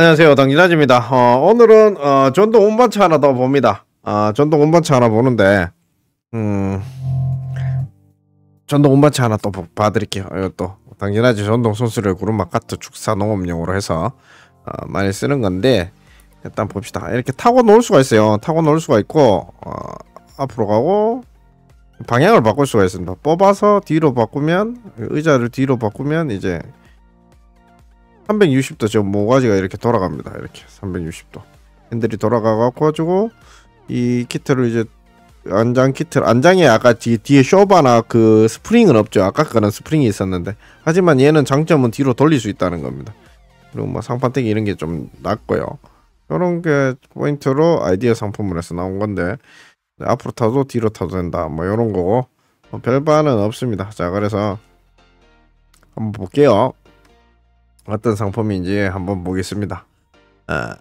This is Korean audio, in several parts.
안녕하세요. 당진아입니다. 어, 오늘은 어, 전동 운반차 하나 더 봅니다. 아, 전동 운반차 하나 보는데 음, 전동 운반차 하나 또 봐드릴게요. 이것도 당진아지 전동 손수레 구름막 카트 축사 농업용으로 해서 어, 많이 쓰는 건데 일단 봅시다. 이렇게 타고 놓을 수가 있어요. 타고 놓을 수가 있고 어, 앞으로 가고 방향을 바꿀 수가 있습니다. 뽑아서 뒤로 바꾸면 의자를 뒤로 바꾸면 이제 360도 지금 모가지가 이렇게 돌아갑니다. 이렇게 360도 핸들이 돌아가 가지고 이 키트를 이제 안장 키트 안장에 아까 뒤, 뒤에 쇼바나 그 스프링은 없죠. 아까 그는 스프링이 있었는데 하지만 얘는 장점은 뒤로 돌릴 수 있다는 겁니다. 그리고 뭐 상판대기 이런 게 좀 낫고요. 이런 게 포인트로 아이디어 상품을해서 나온 건데 앞으로 타도 뒤로 타도 된다. 뭐 이런 거고 뭐 별반은 없습니다. 자 그래서 한번 볼게요. 어떤 상품인지 한번 보겠습니다. 아,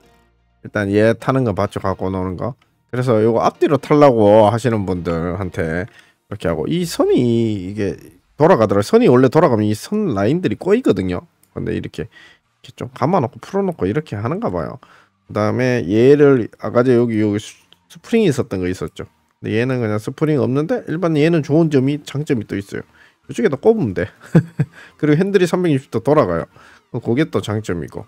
일단 얘 타는 거 봤죠? 갖고 노는 거. 그래서 요거 앞뒤로 탈라고 하시는 분들한테 이렇게 하고 이 선이 이게 돌아가더라. 선이 원래 돌아가면 이 선 라인들이 꼬이거든요. 근데 이렇게, 이렇게 좀 감아놓고 풀어놓고 이렇게 하는가 봐요. 그 다음에 얘를 아까 전 여기 여기 스프링이 있었던 거 있었죠. 근데 얘는 그냥 스프링 없는데 일반 얘는 좋은 점이 장점이 또 있어요. 이쪽에다 꼽으면 돼. 그리고 핸들이 360도 돌아가요. 그게 또 장점이고.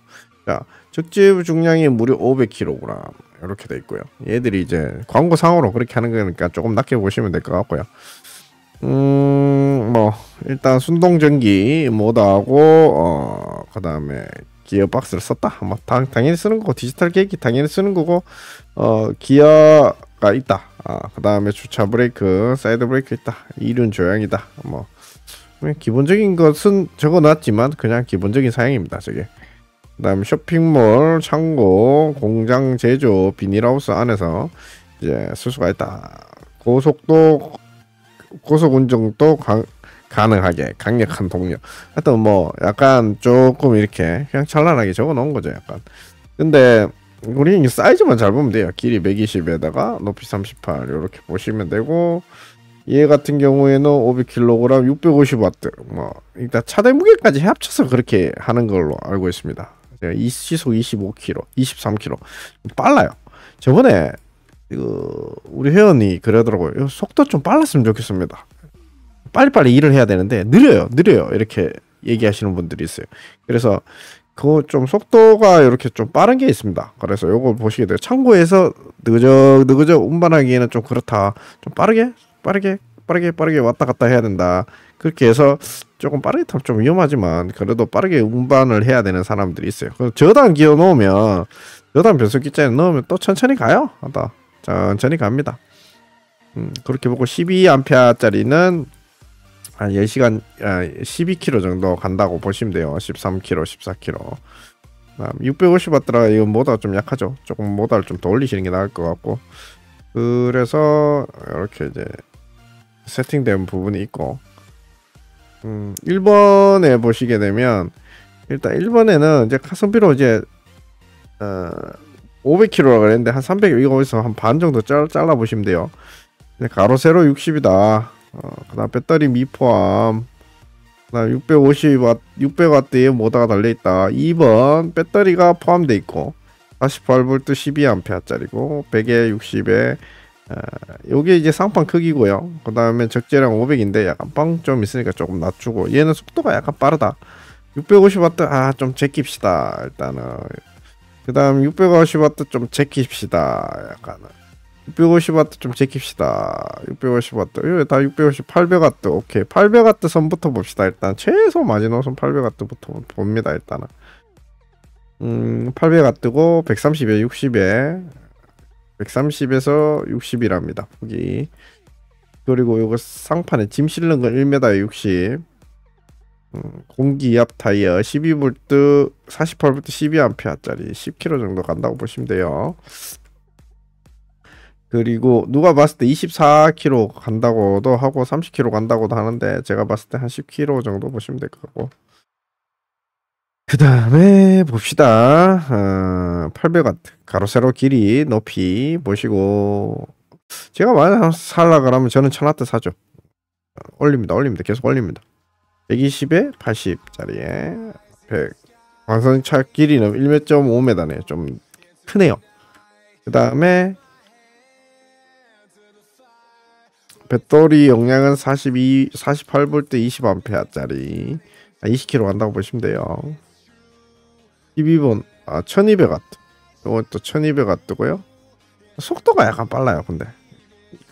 자 적재 중량이 무려 500kg 이렇게 돼 있고요. 얘들이 이제 광고상으로 그렇게 하는 거니까 조금 낮게 보시면 될 것 같고요. 음 뭐 일단 순동 전기 모터하고 어 그 다음에 기어 박스를 썼다. 뭐 당, 당연히 쓰는 거고 디지털 계기 당연히 쓰는 거고 어 기어가 있다. 아, 그 다음에 주차 브레이크 사이드 브레이크 있다. 이륜 조향이다. 뭐 기본적인 것은 적어놨지만 그냥 기본적인 사양입니다. 저게. 그 다음 쇼핑몰, 창고, 공장 제조, 비닐하우스 안에서 이제 쓸 수가 있다. 고속도 고속 운전도 가, 가능하게 강력한 동력. 하여튼 뭐 약간 조금 이렇게 그냥 찬란하게 적어 놓은 거죠, 약간. 근데 우리 사이즈만 잘 보면 돼요. 길이 120에다가 높이 38 이렇게 보시면 되고 얘 같은 경우에는 500kg, 650W. 뭐 일단 차대 무게까지 합쳐서 그렇게 하는 걸로 알고 있습니다. 이 시속 25km, 23km 빨라요. 저번에 그 우리 회원이 그러더라고요. 속도 좀 빨랐으면 좋겠습니다. 빨리빨리 일을 해야 되는데 느려요, 느려요. 이렇게 얘기하시는 분들이 있어요. 그래서 그 좀 속도가 이렇게 좀 빠른 게 있습니다. 그래서 요걸 보시게 돼요. 참고해서 느그저 운반하기에는 좀 그렇다. 좀 빠르게 빠르게 빠르게 빠르게 왔다 갔다 해야 된다. 그렇게 해서 조금 빠르게 타면 좀 위험하지만 그래도 빠르게 운반을 해야 되는 사람들이 있어요. 저단 기어 놓으면 저단 변속기 자에 넣으면 또 천천히 가요. 하다 천천히 갑니다. 음, 그렇게 보고 12암페어짜리는 한 10시간 아, 12km 정도 간다고 보시면 돼요. 13km, 14km. 650W라 이건 모다 좀 약하죠. 조금 모다를 좀더 올리시는 게 나을 것 같고. 그래서 이렇게 이제 세팅된 부분이 있고 음, 1번에 보시게 되면 일단 1번에는 이제 가성비로 이제 어, 500kg라 그랬는데 한 300, 이거에서 한 반 정도 잘, 잘라 보시면 돼요. 가로 세로 60이다. 어, 그 다음 배터리 미 포함. 그 다음 650W, 600W의 모터가 달려 있다. 2번 배터리가 포함돼 있고 48V 12A짜리고 100에 60에 아, 요게 이제 상판 크기고요. 그 다음에 적재량 500인데 약간 빵 좀 있으니까 조금 낮추고 얘는 속도가 약간 빠르다. 650W 아 좀 제낍시다 일단은. 그 다음 650W 좀 제낍시다 약간은. 650W 좀 제낍시다. 650W 이거 다 650, 800W 오케이 800W 선부터 봅시다 일단 최소 마지노선 800W부터 봅니다 일단은. 음 800W고 130에 60에 130에서 60이랍니다. 폭이. 그리고 이거 상판에 짐 실는 건 1m에 60. 음, 공기압 타이어 12V 48V 12A짜리 10km 정도 간다고 보시면 돼요. 그리고 누가 봤을 때 24km 간다고도 하고 30km 간다고도 하는데 제가 봤을 때 한 10km 정도 보시면 될 것 같고 그 다음에 봅시다. 어, 800W 가로 세로 길이 높이 보시고 제가 만약 살라 그러면 저는 1000W 사죠. 올립니다. 올립니다. 계속 올립니다. 120에 80짜리에 100 광선차 길이는 1.5m네요. 좀 크네요. 그 다음에 배터리 용량은 42, 48V 20A짜리 20km 간다고 보시면 돼요. 12번 아 1200W 이것도 1200W고요. 속도가 약간 빨라요. 근데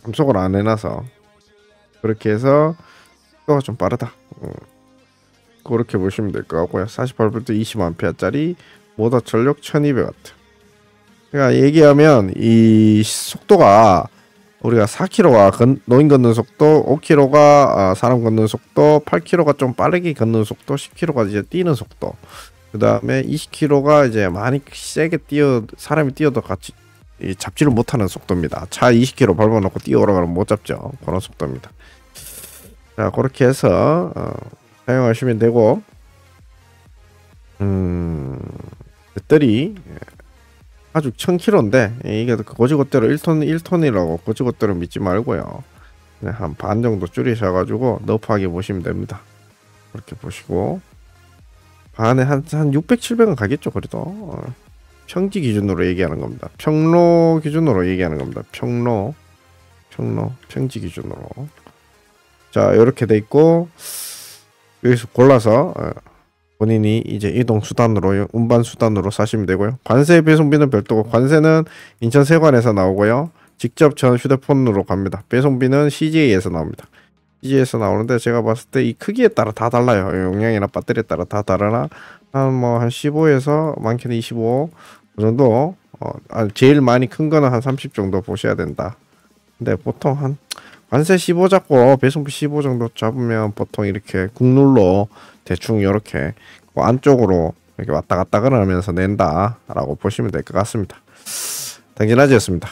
감속을 안 해놔서 그렇게 해서 속도가 좀 빠르다. 음. 그렇게 보시면 될 것 같고요. 48V 20A짜리 모터 전력 1200W. 그러니까 얘기하면 이 속도가 우리가 4km가 건, 노인 걷는 속도, 5km가 아, 사람 걷는 속도, 8km가 좀 빠르게 걷는 속도, 10km가 이제 뛰는 속도. 그 다음에 20km가 이제 많이 세게 뛰어 사람이 뛰어도 같이 이 잡지를 못하는 속도입니다. 차 20km 밟아놓고 뛰어오라 그러면 못 잡죠. 그런 속도입니다. 자 그렇게 해서 어, 사용하시면 되고 음 배터리 아주 1000km인데 이게 고지고대로 1톤 1톤이라고 고지고대로 믿지 말고요. 한 반 정도 줄이셔가지고 너프하게 보시면 됩니다. 그렇게 보시고 반에 한, 한 600, 700은 가겠죠, 그래도. 어, 평지 기준으로 얘기하는 겁니다. 평로 기준으로 얘기하는 겁니다. 평로, 평로, 평지 기준으로. 자, 이렇게 돼 있고, 여기서 골라서, 어, 본인이 이제 이동 수단으로, 운반 수단으로 사시면 되고요. 관세 배송비는 별도고, 관세는 인천 세관에서 나오고요. 직접 전 휴대폰으로 갑니다. 배송비는 CJ에서 나옵니다. CJ에서 나오는데 제가 봤을 때 이 크기에 따라 다 달라요. 용량이나 배터리에 따라 다 다르나 한 뭐 한 15에서 많게는 25 그 정도 어, 아, 제일 많이 큰 거는 한 30 정도 보셔야 된다. 근데 보통 한 관세 15 잡고 배송비 15 정도 잡으면 보통 이렇게 국룰로 대충 이렇게 그 안쪽으로 이렇게 왔다 갔다 그러면서 낸다라고 보시면 될 것 같습니다. 당진아지였습니다.